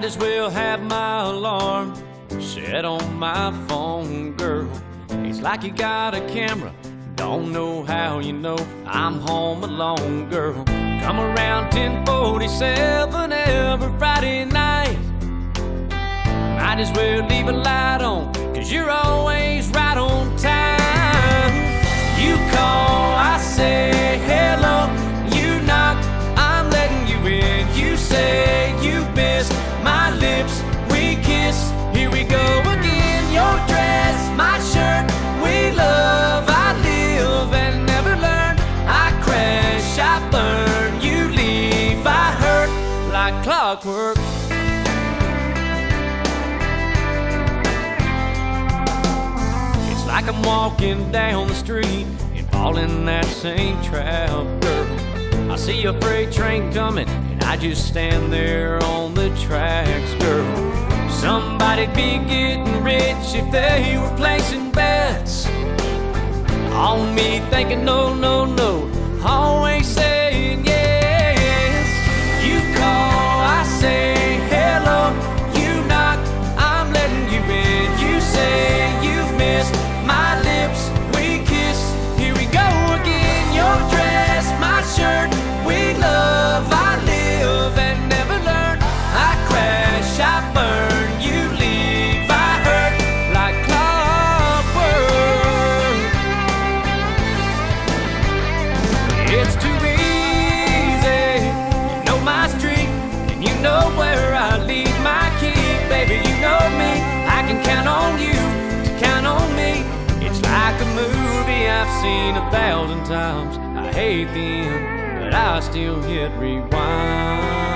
Might as well have my alarm set on my phone, girl. It's like you got a camera. Don't know how you know I'm home alone, girl. Come around 1047 every Friday night. Might as well leave a light on, cause you're always clockwork. It's like I'm walking down the street and falling in that same trap, girl. I see a freight train coming, and I just stand there on the tracks, girl. Somebody'd be getting rich if they were placing bets on me, thinking oh, no, no, no, I've seen a thousand times. I hate the end, but I still hit rewind.